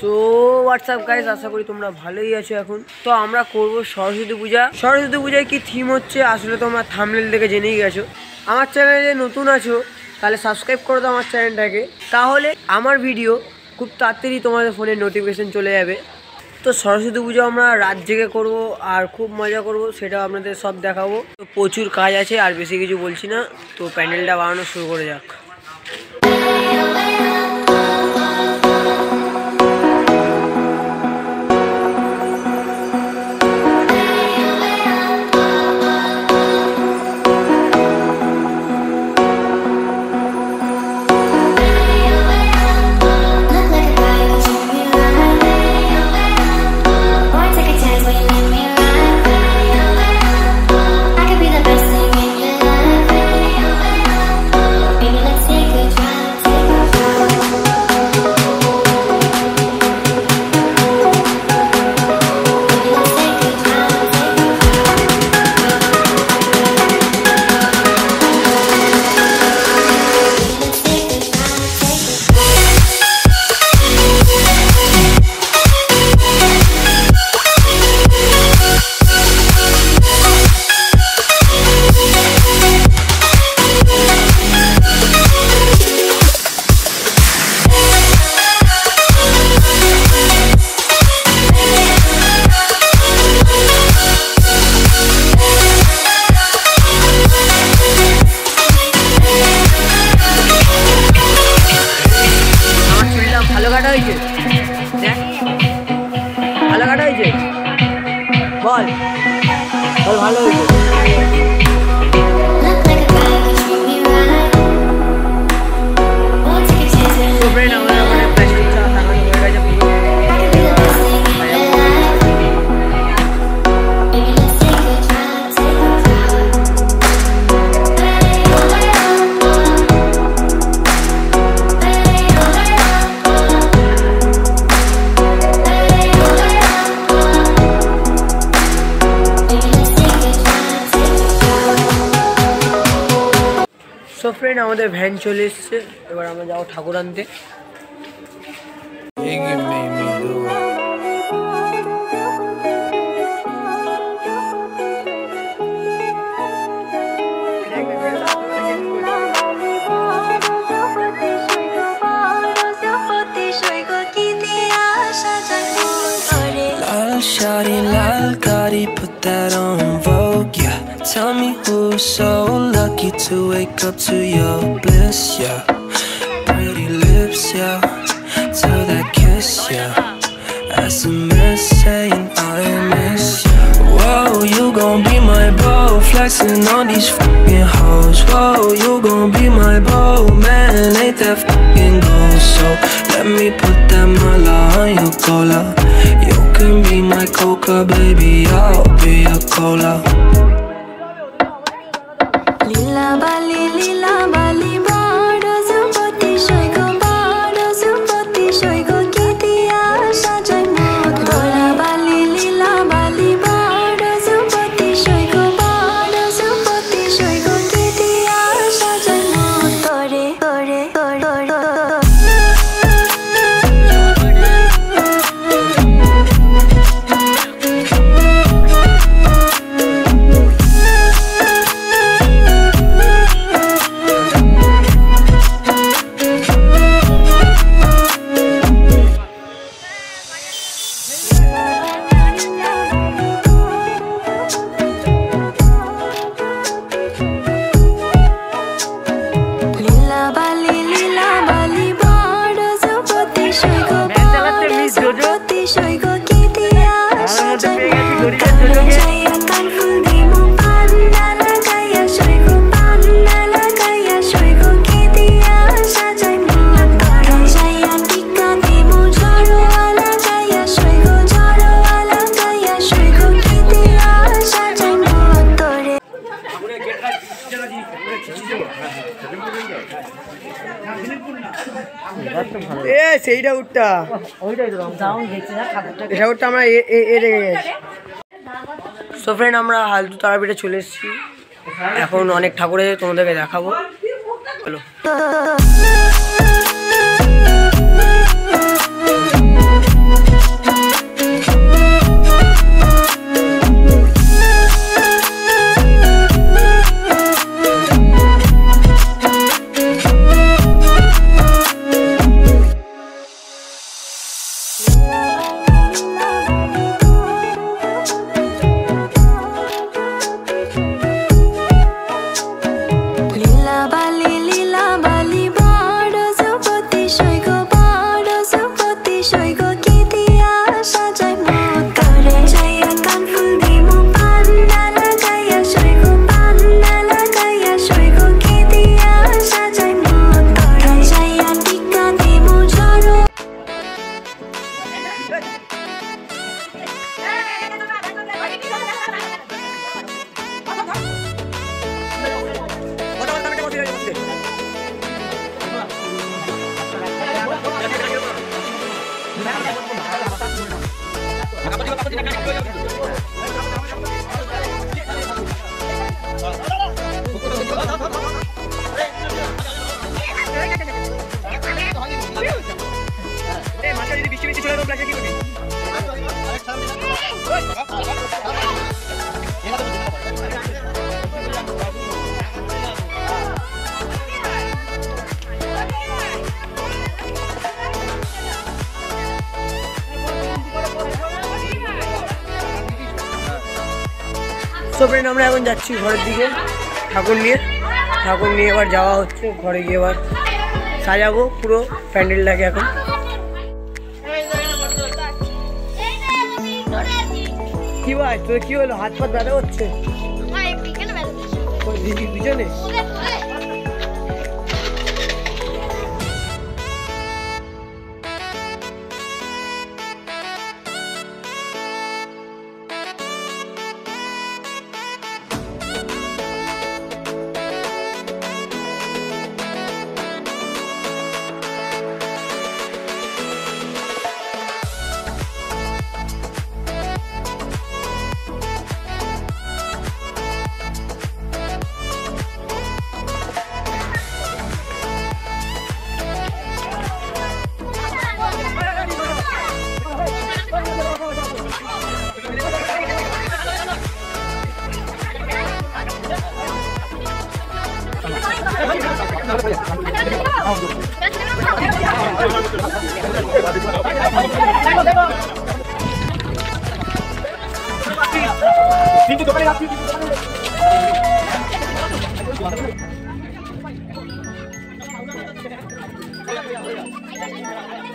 So WhatsApp guys আশা করি তোমরা ভালোই আছো এখন। তো আমরা করব সরস্বতী পূজা। সরস্বতী পূজায় কি থিম হচ্ছে আসলে তোমরা থামনেল দেখে জেনেই গেছো। আমার চ্যানেলে নতুন আছো, তাহলে সাবস্ক্রাইব করে দাও আমার চ্যানেলটাকে তাহলে আমার ভিডিও খুব তাড়াতাড়ি তোমাদের ফোনে নোটিফিকেশন চলে যাবে। তো সরস্বতী পুজো আমরা রাত জেগে করব আর খুব মজা করব সেটা আপনাদের সব দেখাবো। তো প্রচুর কাজ আছে, আর বেশি কিছু বলছি না। তো প্যান্ডেলটা বানানো শুরু করে যাক। সো ফ্রেন্ড আমাদের ভ্যান চলে এসছে। এবার আমরা যাব ঠাকুর আনতে। Tell me who's so lucky to wake up to your bliss, yeah. Pretty lips, yeah. To that kiss, yeah. SMS saying I miss you. Whoa, you gon' be my bro, flexing on these fucking hoes. Whoa, you gon' be my bro, man, ain't that fucking gold? So let me put that mala on your cola. You can be my coca, baby, I'll be your cola. আমরা এ- আমরা হালতু তারাপীঠে চলে এসেছি। এখন অনেক ঠাকুরে তোমাদেরকে দেখাবো। Friend আমরা এখন যাচ্ছি ঘরের দিকে। ঠাকুর নিয়ে। ঠাকুর নিয়ে এবার যাওয়া হচ্ছে ঘরে গিয়ে এবার সাজাবো পুরো প্যান্ডেলটাকে এখন। কি ভাই তোর কি হলো? হাত পাত ব্যথা হচ্ছে 停止走快点啊停止走快点快点快点快点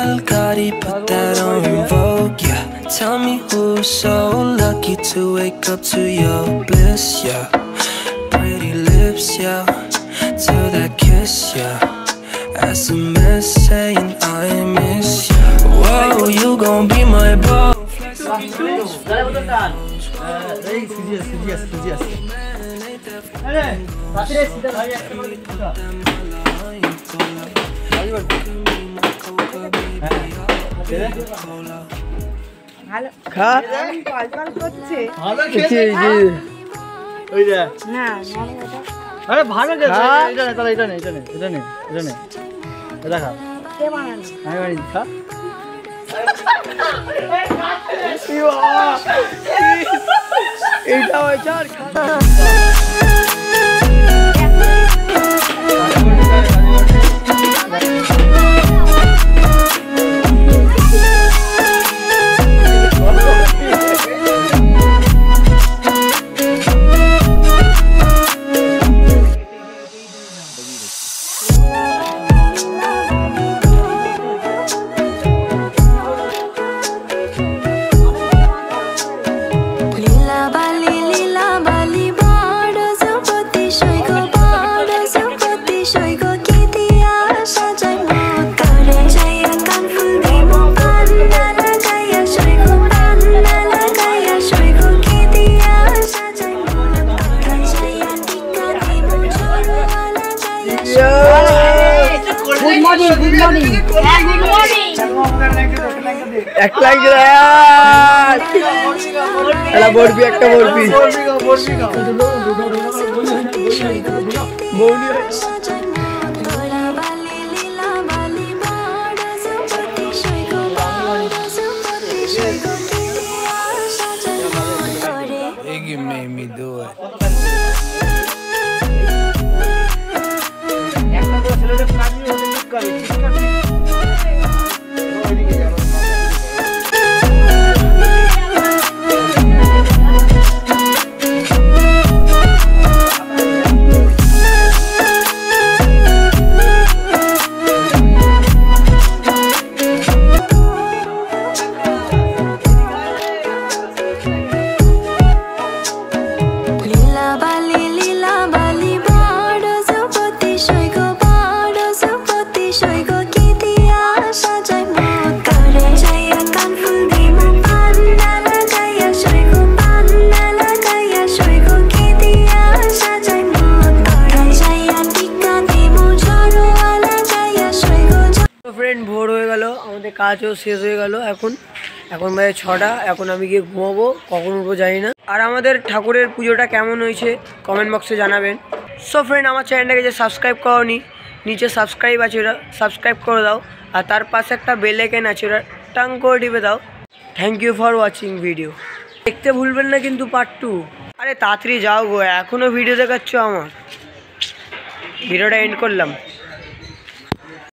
Al put that on Vogue, yeah Tell me who's so lucky to wake up to your bliss, yeah Pretty lips, yeah Till that kiss, yeah SMS saying I miss you Whoa, you gon' be my bro Hey, ভালো? এটা হয়েছে আর খা। বলবি একটা বলবি। জপতি সৈক কি দিয়া সাজাই মত করে। ফ্রেন্ড ভোর হয়ে গেল, আমাদের কাজও শেষ হয়ে গেল, এখন এখন বাজে ছটা, এখন আমি গিয়ে ঘুমাবো, কখন উঠবো জানি না। আর আমাদের ঠাকুরের পুজোটা কেমন হয়েছে কমেন্ট বক্সে জানাবেন। সো ফ্রেন্ড আমার চ্যানেলটাকে যে সাবস্ক্রাইব করনি, নিচে সাবস্ক্রাইব আছে, ওটা সাবস্ক্রাইব করে দাও, আর তার পাশে একটা বেল আইকন আছে, ওটা টাং করে টিপে দাও। Thank you for watching video দেখতে ভুলবেন না কিন্তু পার্ট টু আরে তাড়াতাড়ি যাও গো এখনও ভিডিও দেখাচ্ছ আমার। ভিডিওটা এন্ড করলাম।